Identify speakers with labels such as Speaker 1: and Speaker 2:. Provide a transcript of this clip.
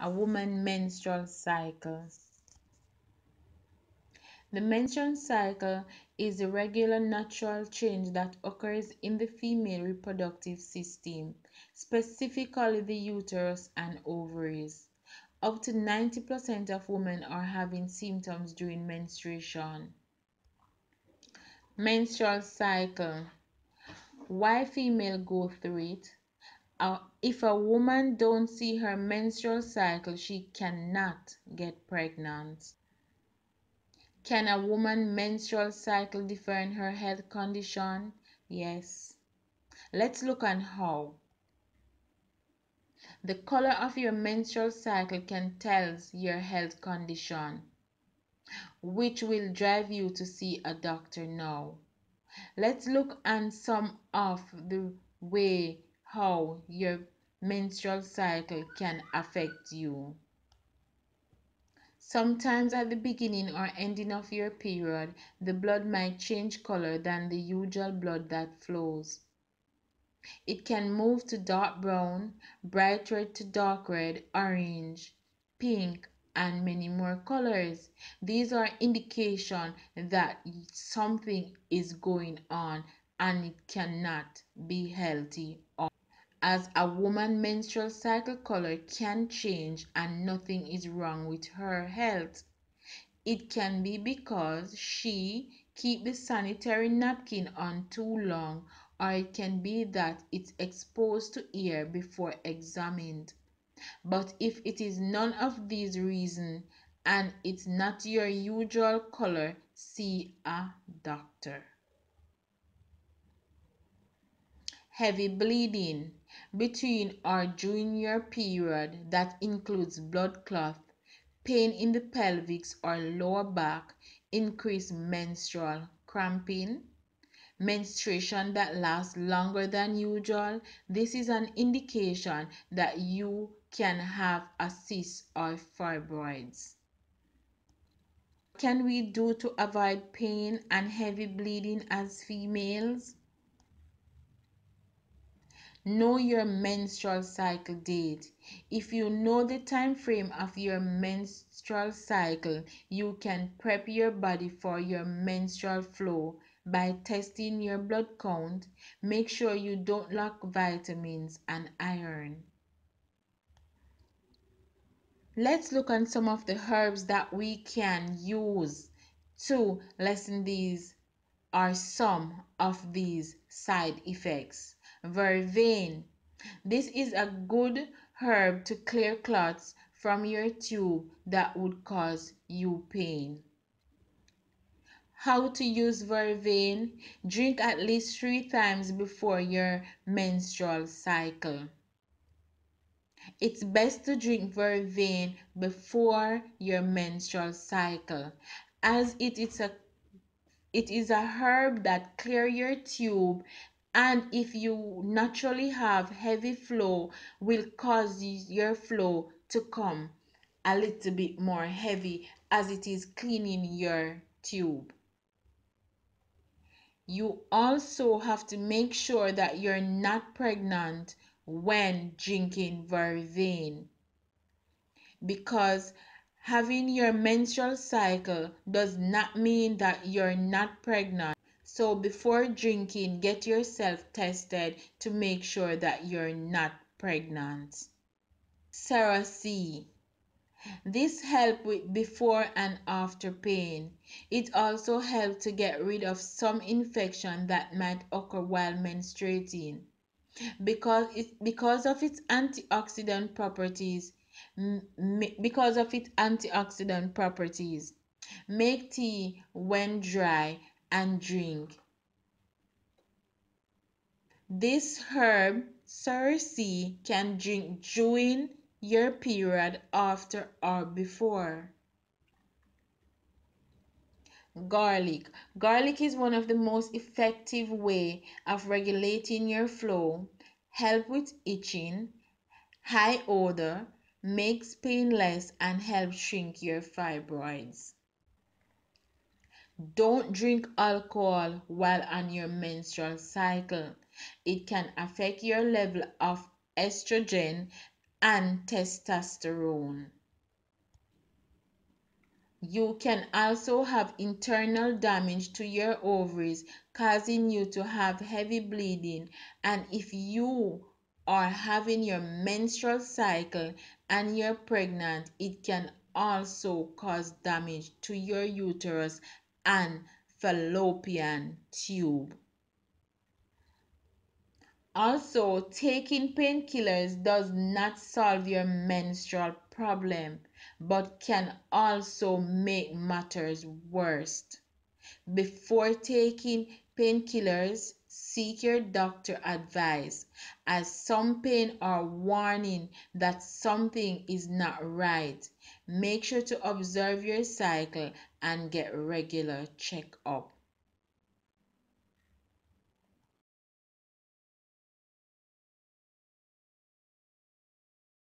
Speaker 1: A woman menstrual cycle. The menstrual cycle is a regular natural change that occurs in the female reproductive system, specifically the uterus and ovaries. Up to 90% of women are having symptoms during menstruation. Menstrual cycle. Why female go through it? Uh, if a woman don't see her menstrual cycle, she cannot get pregnant. Can a woman menstrual cycle differ in her health condition? Yes. Let's look on how. The color of your menstrual cycle can tell your health condition, which will drive you to see a doctor now. Let's look at some of the way how your menstrual cycle can affect you. Sometimes at the beginning or ending of your period, the blood might change color than the usual blood that flows. It can move to dark brown, bright red to dark red, orange, pink, and many more colors. These are indication that something is going on and it cannot be healthy as a woman menstrual cycle color can change and nothing is wrong with her health. It can be because she keep the sanitary napkin on too long or it can be that it's exposed to air before examined. But if it is none of these reasons and it's not your usual color, see a doctor. Heavy bleeding between or during your period that includes blood clot, pain in the pelvis or lower back, increased menstrual cramping, menstruation that lasts longer than usual, this is an indication that you can have a cyst or fibroids. What can we do to avoid pain and heavy bleeding as females? Know your menstrual cycle date. If you know the time frame of your menstrual cycle, you can prep your body for your menstrual flow by testing your blood count. Make sure you don't lack vitamins and iron. Let's look at some of the herbs that we can use to lessen these are some of these side effects. Vervain. This is a good herb to clear clots from your tube that would cause you pain. How to use vervain? Drink at least three times before your menstrual cycle. It's best to drink vervain before your menstrual cycle as it is a it is a herb that clear your tube and if you naturally have heavy flow will cause your flow to come a little bit more heavy as it is cleaning your tube. You also have to make sure that you're not pregnant when drinking vervain because having your menstrual cycle does not mean that you're not pregnant so before drinking, get yourself tested to make sure that you're not pregnant. Cerasee. This helps with before and after pain. It also helps to get rid of some infection that might occur while menstruating. Because it because of its antioxidant properties, because of its antioxidant properties, make tea when dry and drink. This herb, Cerasee, can drink during your period, after or before. Garlic. Garlic is one of the most effective way of regulating your flow, help with itching, high odor, makes pain less and help shrink your fibroids. Don't drink alcohol while on your menstrual cycle. It can affect your level of estrogen and testosterone. You can also have internal damage to your ovaries, causing you to have heavy bleeding. And if you are having your menstrual cycle and you're pregnant, it can also cause damage to your uterus and fallopian tube. Also, taking painkillers does not solve your menstrual problem but can also make matters worse. Before taking painkillers, seek your doctor advice as some pain are warning that something is not right. Make sure to observe your cycle and get regular checkup.